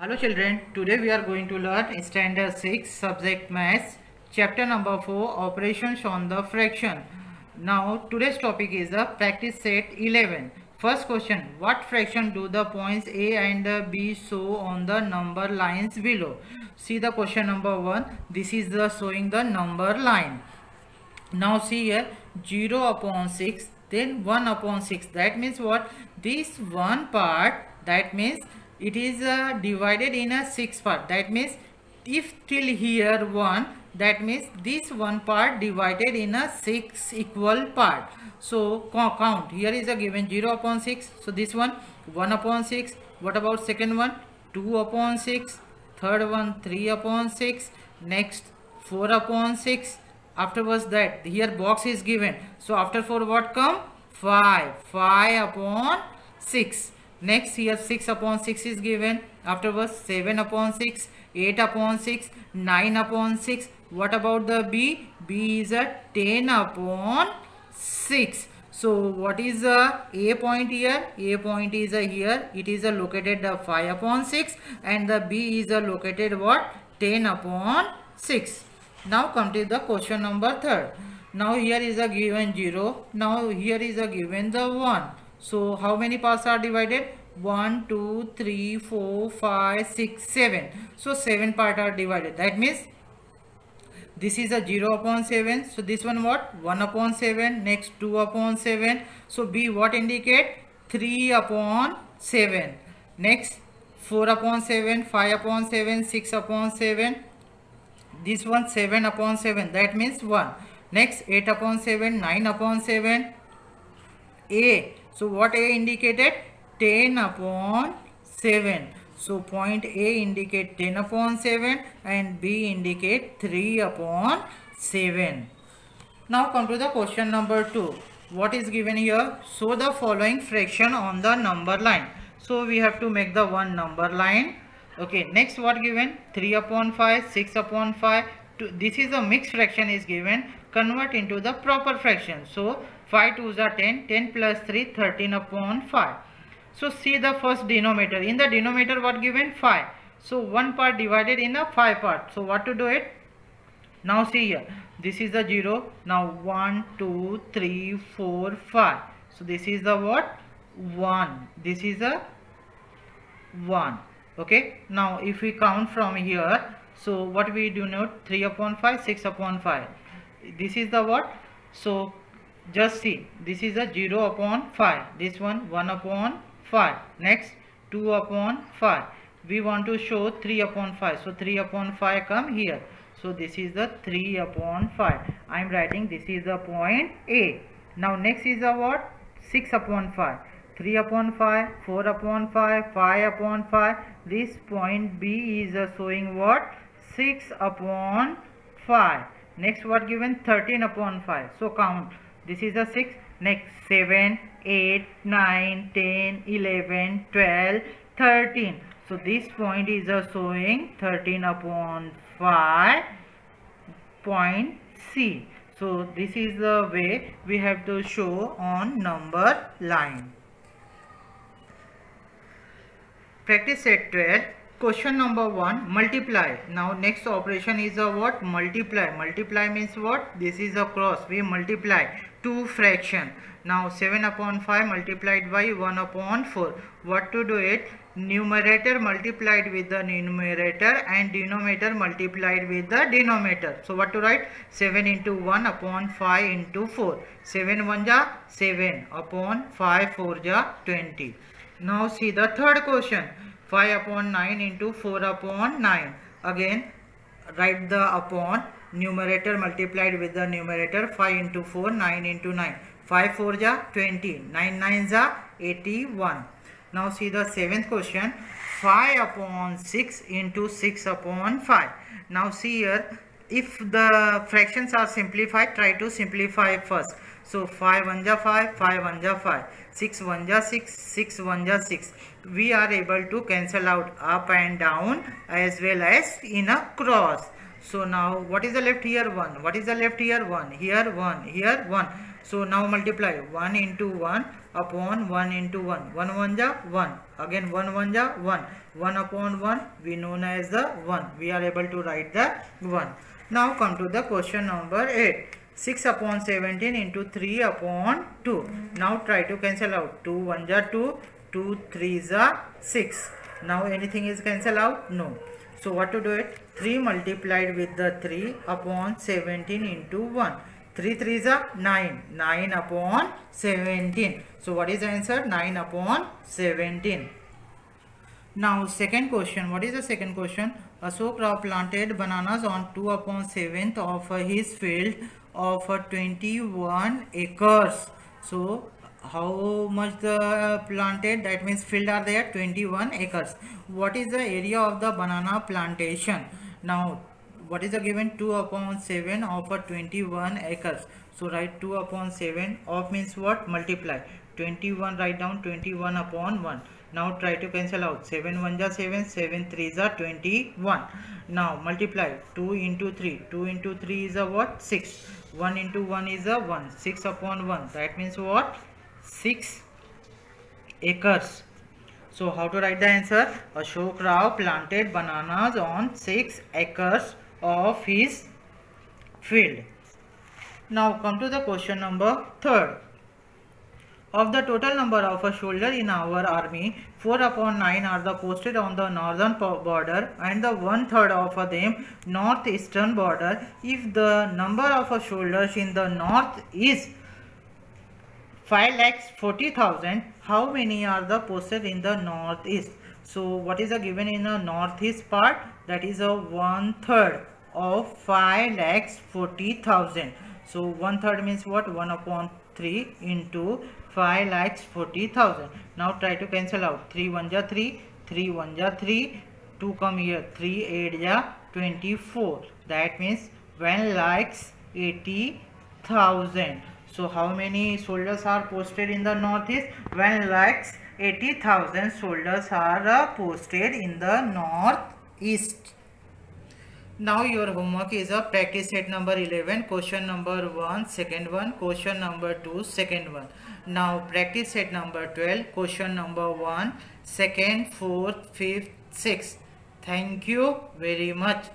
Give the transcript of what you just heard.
Hello children, today we are going to learn standard 6 subject maths chapter number 4 operations on the fraction. Now today's topic is the practice set 11. First question, what fraction do the points A and B show on the number lines below? See the question number 1, this is the showing the number line. Now see here 0 upon 6 then 1 upon 6 that means what this one part that means it is uh, divided in a six part. That means if till here one that means this one part divided in a six equal part. So count. Here is a given 0 upon 6 so this one 1 upon 6 what about second one? 2 upon 6 third one 3 upon 6 next 4 upon 6 afterwards that here box is given. So after 4 what come? 5 5 upon 6 Next here 6 upon 6 is given. Afterwards 7 upon 6, 8 upon 6, 9 upon 6. What about the B? B is a 10 upon 6. So what is the A point here? A point is a here. It is a located the 5 upon 6 and the B is a located what? 10 upon 6. Now come to the question number 3rd. Now here is a given 0. Now here is a given the 1. So how many parts are divided? 1, 2, 3, 4, 5, 6, 7. So 7 part are divided. That means this is a 0 upon 7. So this one what? 1 upon 7. Next 2 upon 7. So B what indicate? 3 upon 7. Next 4 upon 7, 5 upon 7, 6 upon 7. This one 7 upon 7. That means 1. Next 8 upon 7, 9 upon 7. A so what A indicated? 10 upon 7. So point A indicate 10 upon 7 and B indicate 3 upon 7. Now come to the question number 2. What is given here? So the following fraction on the number line. So we have to make the one number line. Okay, next what given? 3 upon 5, 6 upon 5. This is a mixed fraction is given. Convert into the proper fraction. So 5 2s are 10 10 plus 3 13 upon 5 so see the first denominator. In the denominator what given? 5 so one part divided in a 5 part. So what to do it? Now see here. This is the 0 now 1 2 3 4 5 so this is the what? 1 this is a 1 okay? Now if we count from here so what we do note 3 upon 5 6 upon 5 this is the what? So just see this is a 0 upon 5 this one 1 upon 5 next 2 upon 5 we want to show 3 upon 5 so 3 upon 5 come here. So this is the 3 upon 5 i am writing this is the point a. Now next is a what? 6 upon 5 3 upon 5 4 upon 5 5 upon 5 this point b is showing what? 6 upon 5 next what given 13 upon 5 so count. This is a 6 next 7 8 9 10 11 12 13 so this point is a showing 13 upon 5 point c. So this is the way we have to show on number line. Practice set 12 question number one multiply. Now next operation is a what? Multiply. Multiply means what? This is a cross. We multiply two fraction. Now 7 upon 5 multiplied by 1 upon 4 what to do it? Numerator multiplied with the numerator and denominator multiplied with the denominator. So what to write? 7 into 1 upon 5 into 4 7 1 ja 7 upon 5 4 ja 20 now see the third question 5 upon 9 into 4 upon 9 again write the upon numerator multiplied with the numerator 5 into 4 9 into 9 5 4 ja 20 9 9 ja 81 now see the seventh question. 5 upon 6 into 6 upon 5 now see here if the fractions are simplified try to simplify first so 5 1 ja 5 5 1 ja 5 6 1 ja 6 6 1 ja 6 we are able to cancel out up and down as well as in a cross so now what is the left here 1 what is the left here 1 here 1 here 1 So now multiply 1 into 1 upon 1 into 1. 1 1 ja 1. Again 1 1 ja 1. 1 upon 1 we known as the 1. We are able to write the 1. Now come to the question number 8. 6 upon 17 into 3 upon 2. Now try to cancel out. 2 1 ja 2. 2 3 ja 6. Now anything is cancel out? No. So what to do it? 3 multiplied with the 3 upon 17 into 1. 3 3 is a 9. 9 upon 17. So what is the answer? 9 upon 17. Now second question. What is the second question? Ashok Rao planted bananas on 2 upon 7th of his field of 21 acres. So how much the planted that means field are there 21 acres. What is the area of the banana plantation? Now what is the given? 2 upon 7 of a 21 acres. So write 2 upon 7 of means what? Multiply. 21 write down 21 upon 1 now try to cancel out. 7 1 ja 7 7 3 is a 21 now multiply. 2 into 3 2 into 3 is a what? 6 1 into 1 is a 1 6 upon 1 that means what 6 acres. So how to write the answer? Ashok Rao planted bananas on 6 acres of his field. Now come to the question number 3rd. Of the total number of a soldier in our army, 4 upon 9 are the posted on the northern border and the one third of them northeastern border. If the number of a soldiers in the north is 5 lakhs 40,000 how many are the posted in the northeast? So what is the given in the northeast part? That is a one third of 5 lakhs 40,000 so one third means what? 1 upon 3 into 5 lakhs 40,000 now try to cancel out 3 1 ja 3 3 1 ja 3 2 come here 3 8 ja 24 that means 1 lakhs 80,000 so how many soldiers are posted in the northeast? 1 lakhs 80,000 soldiers are uh, posted in the northeast. Now your homework is a practice set number 11, question number 1, second one, question number 2, second one. Now practice set number 12, question number 1, second, fourth, fifth, sixth. Thank you very much.